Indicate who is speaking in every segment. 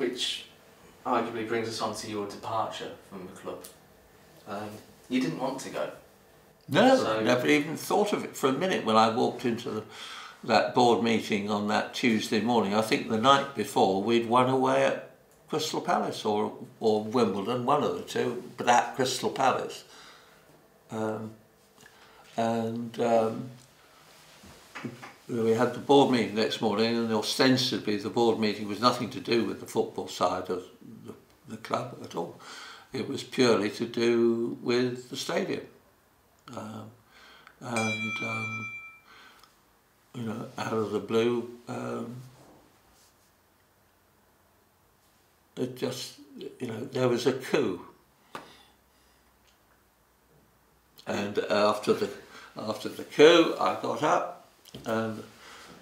Speaker 1: which arguably brings us on to your departure from the club. Um, you didn't want to go.
Speaker 2: No,
Speaker 1: So-
Speaker 2: never even thought of it for a minute when I walked into the, that board meeting on that Tuesday morning. I think the night before we'd won away at Crystal Palace or or Wimbledon, one of the two, but at Crystal Palace. Um, and um, we had the board meeting next morning, and ostensibly the board meeting was nothing to do with the football side of the, the club at all. It was purely to do with the stadium. Um, and um, you know, out of the blue, um, it just you know there was a coup, and after the after the coup, I got up and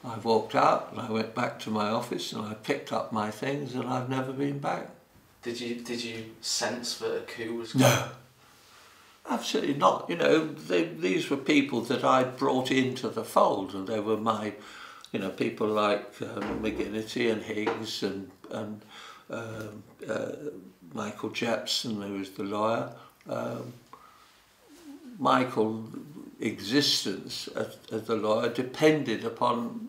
Speaker 2: I walked out and I went back to my office and I picked up my things and I've never been back.
Speaker 1: Did you did you sense that a coup was
Speaker 2: No. Absolutely not. You know, they, these were people that I'd brought into the fold, and they were my, you know, people like um, McGinnity and Higgs and and um, uh, Michael Jepson, who was the lawyer. Um, Michael's existence as, as the lawyer depended upon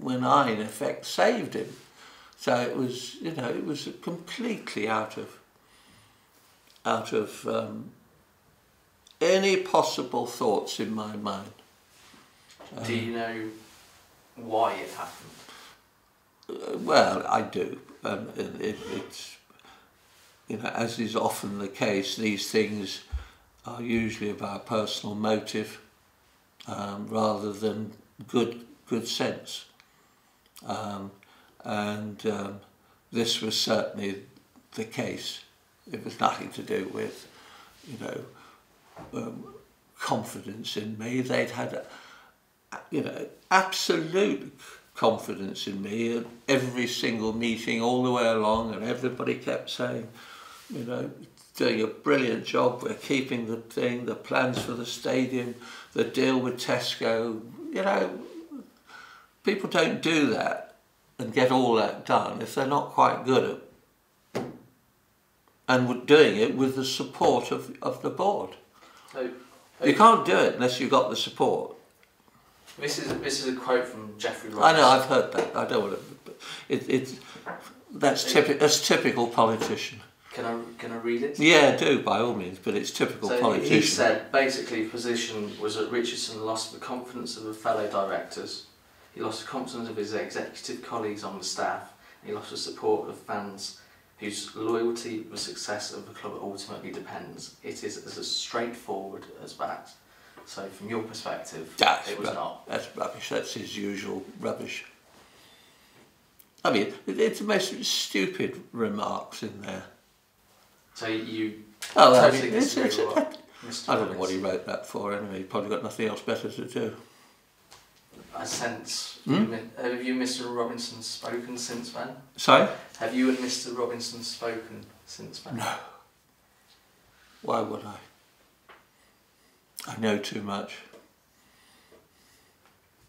Speaker 2: when I, in effect, saved him. So it was, you know, it was completely out of out of um, any possible thoughts in my mind.
Speaker 1: Do you know why it happened?
Speaker 2: Uh, well, I do. Um, it, it's, you know, as is often the case, these things are usually about personal motive um, rather than good good sense. Um, and um, this was certainly the case. It was nothing to do with, you know, um, confidence in me. They'd had, a, you know, absolute confidence in me at every single meeting all the way along, and everybody kept saying, you know, doing a brilliant job. We're keeping the thing, the plans for the stadium, the deal with Tesco. You know, people don't do that and get all that done if they're not quite good at and were doing it with the support of, of the board.
Speaker 1: So,
Speaker 2: You can't do it unless you've got the support.
Speaker 1: this is a, this is a quote from Jeffrey Ross.
Speaker 2: I know, I've heard that. I don't want to. It, it's that's typical. That's typical politician.
Speaker 1: Can I can I read it?
Speaker 2: Yeah, do by all means, but it's typical
Speaker 1: So
Speaker 2: politician.
Speaker 1: he said basically position was that Richardson lost the confidence of the fellow directors, he lost the confidence of his executive colleagues on the staff, and he lost the support of fans whose loyalty the success of the club ultimately depends. It is as straightforward as that. So from your perspective,
Speaker 2: That's,
Speaker 1: it was not.
Speaker 2: that's rubbish. That's his usual rubbish. I mean, it- it's the most stupid remarks in there.
Speaker 1: So you
Speaker 2: Oh, I
Speaker 1: totally
Speaker 2: mean, it's,
Speaker 1: disagree
Speaker 2: it's,
Speaker 1: with what Mr.
Speaker 2: I don't know what he wrote that for anyway. He probably got nothing else better to do.
Speaker 1: I sense.
Speaker 2: Hmm?
Speaker 1: Have you, Mr. Robinson, spoken since then?
Speaker 2: Sorry?
Speaker 1: Have you and Mr. Robinson spoken since then?
Speaker 2: No. Why would I? I know too much.